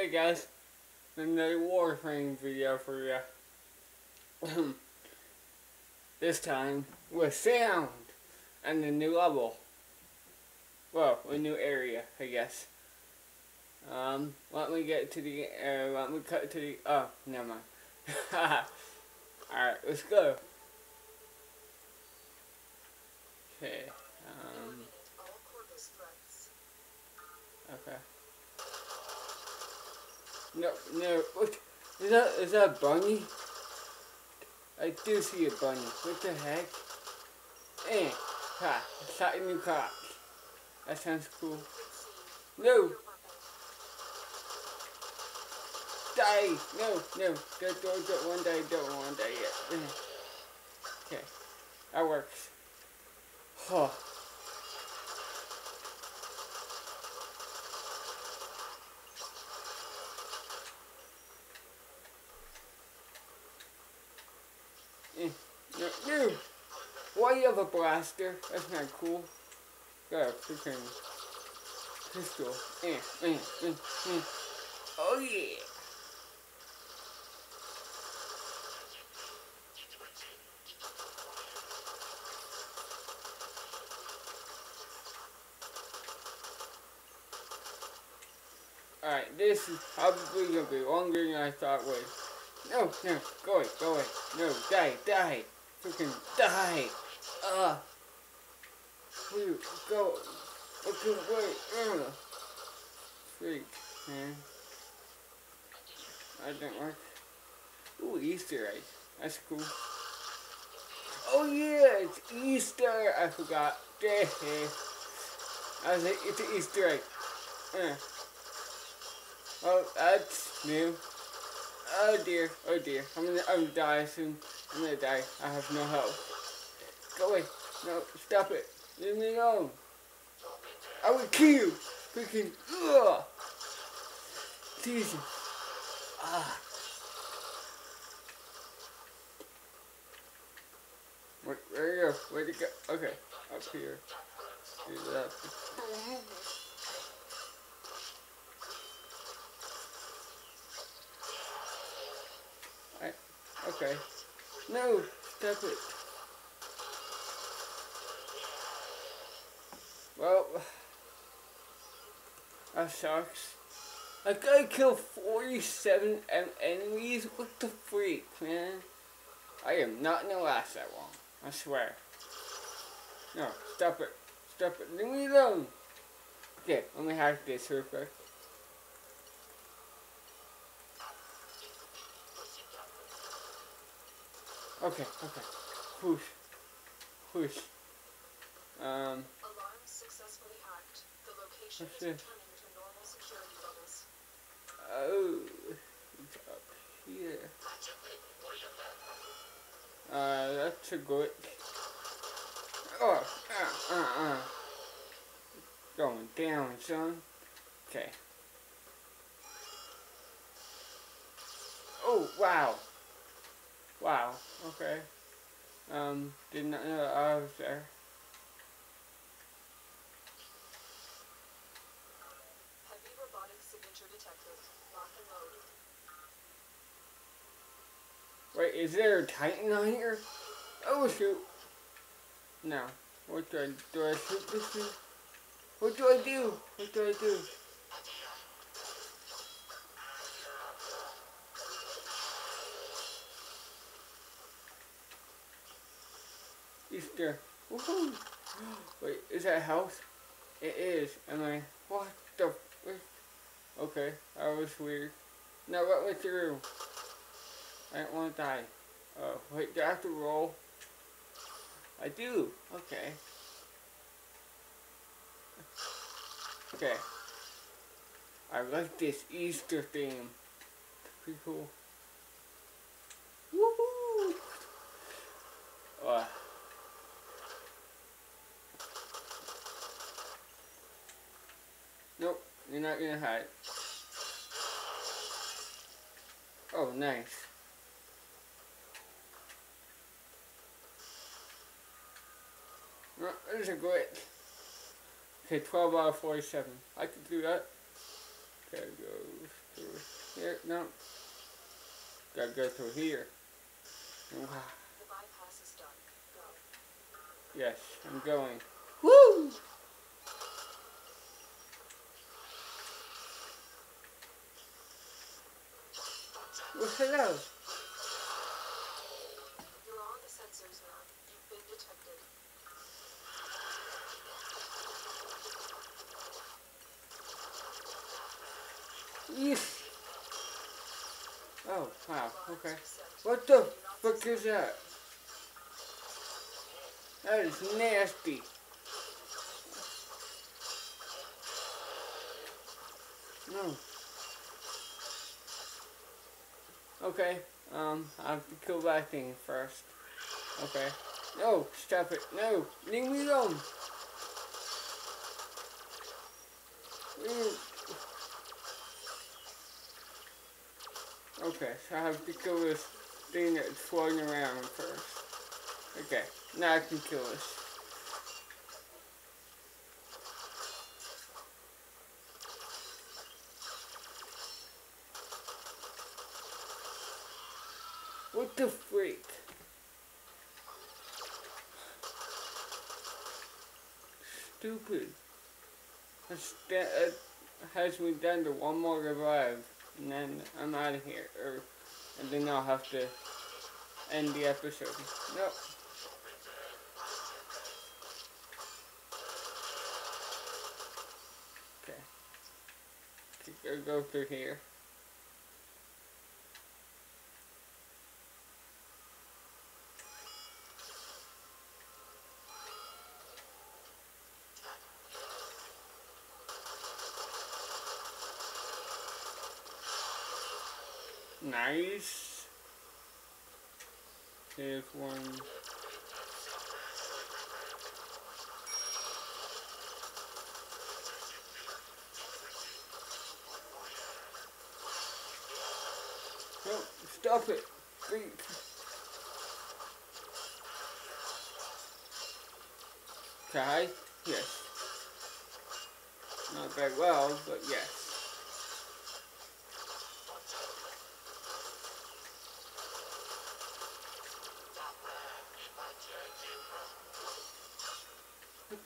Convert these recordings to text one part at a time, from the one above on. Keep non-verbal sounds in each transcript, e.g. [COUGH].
Hey guys, another Warframe video for you. [CLEARS THROAT] this time with sound and a new level. Well, a new area, I guess. Um, let me get to the, uh, let me cut to the, oh, never mind. [LAUGHS] Alright, let's go. Okay, um, okay. No, no, what, is that, is that a bunny? I do see a bunny, what the heck? Eh, ha, a new cops. That sounds cool. No! Die! No, no, don't, don't, don't want to die, don't want to die yet. Okay, that works. Huh. Eh, no, no! Why you have a blaster? That's not cool. Got a freaking pistol. Eh, eh, eh, eh. Oh yeah! Alright, this is probably gonna be longer than I thought it would. No, no, go away, go away. No, die, die. Freaking die. Uh. Please, go. Okay, wait. Uh. Freak, man. That didn't work. Ooh, Easter egg. That's cool. Oh yeah, it's Easter. I forgot. I was like, it's an Easter egg. Uh. Oh, that's new. Oh dear, oh dear. I'm gonna, I'm gonna die soon. I'm gonna die. I have no health. Go away. No, stop it. Leave me alone. I will kill you. Freaking, ugh. Jesus. Ah. Where, where you go? Where'd you go? Okay, up here. Do that. Okay. No, stop it. Well, that sucks. I gotta kill 47 enemies? What the freak, man? I am not gonna last that long. I swear. No, stop it. Stop it. Leave me alone. Okay, let me hack this real quick. Okay, okay. Whoosh. Whoosh. Um. Alarm successfully hacked. The location is returning to normal security levels. Oh. It's up here. Uh, that's a good. Oh, uh, uh, uh. Going down, son. Okay. Oh, wow. Wow, okay. Um, did not know that I was there. Heavy robotic signature detected. Lock and load. Wait, is there a Titan on here? Oh shoot. No. What do I do? I shoot this thing? What do I do? What do I do? Easter. Woohoo! Wait, is that a house? It is. Am I? What the? Okay, that was weird. Now what went through? I don't want to die. Oh, wait, do I have to roll? I do. Okay. Okay. I like this Easter theme. Pretty cool. Woohoo! Uh, nope, you're not gonna hide. Oh, nice. No, there's a glitch. Okay, 12 out of 47. I can do that. There it goes. through here. No. Gotta go through here. Wow. The bypass is done. Go. Yes, I'm going. Woo! Well, hello. You're on the sensors now. You've been detected. Yes. Oh, wow, okay. What the fuck is that? That is nasty. No. Okay, um, I have to kill that thing first. Okay. No, stop it. No, leave me alone. Okay, so I have to kill this thing that's floating around first. Okay, now I can kill this. What the freak? Stupid. Uh, has me down to one more revive, and then I'm out of here. Or, and then I'll have to end the episode. Nope. Okay. Go, go through here. Nice. Here's one. No, stop it. Freak. Try? Yes. Not very well, but yes.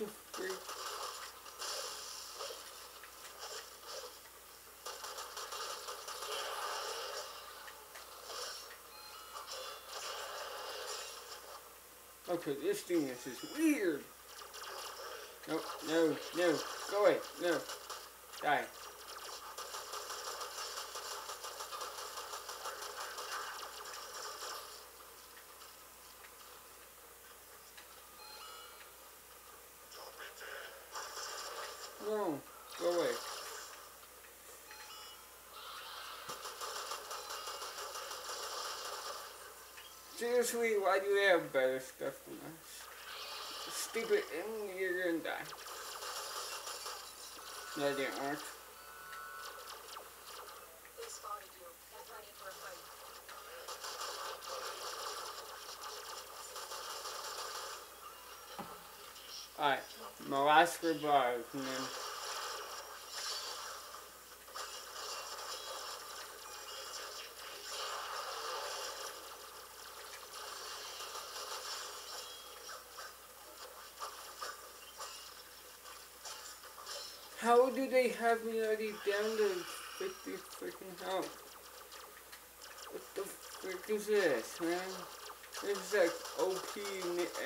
The freak? Okay, this thing is just weird. No, no, no. Go away. No. Die. No. Go away. Seriously, why do they have better stuff than us? Stupid, and you're gonna die. That didn't work. They spotted you. Get ready for a fight. Alright, my last revive, and then. How do they have me already down to 50 freaking health? What the frick is this, man? This is like OP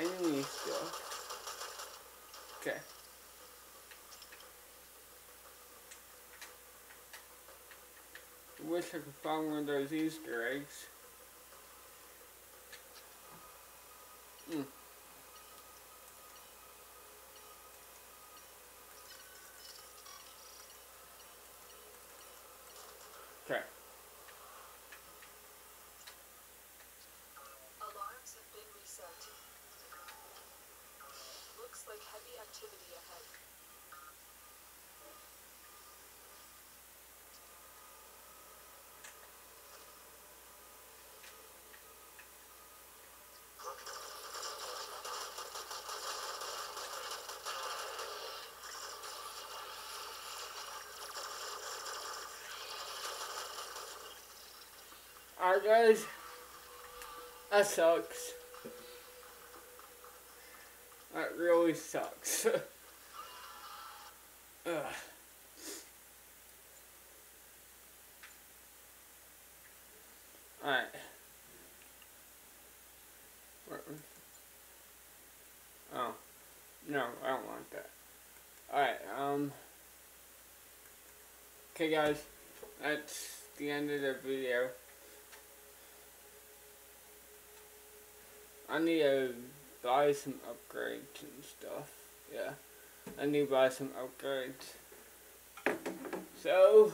enemy stuff. Okay. I wish I could find one of those Easter eggs. Alright guys, that sucks. That really sucks. [LAUGHS] Ugh. Alright. Oh. No, I don't want that. Alright, um. Okay, guys. That's the end of the video. I need to buy some upgrades and stuff. Yeah. I need to buy some upgrades. So,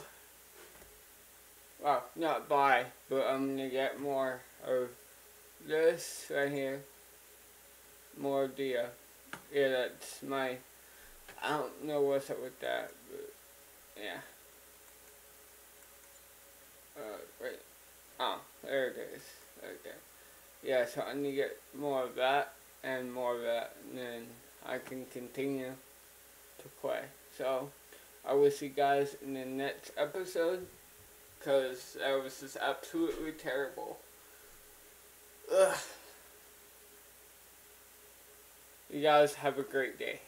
well, not buy, but I'm gonna get more of this right here. More of the, uh, yeah, that's my, I don't know what's up with that, but, yeah. Uh, wait, oh, there it is, okay. Yeah, so I need to get more of that, and more of that, and then I can continue to play. So, I will see you guys in the next episode because that was just absolutely terrible. Ugh. You guys have a great day.